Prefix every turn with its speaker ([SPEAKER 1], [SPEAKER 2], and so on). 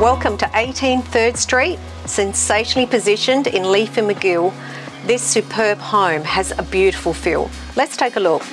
[SPEAKER 1] Welcome to 18 3rd Street, sensationally positioned in Leaf and Magill. This superb home has a beautiful feel. Let's take a look.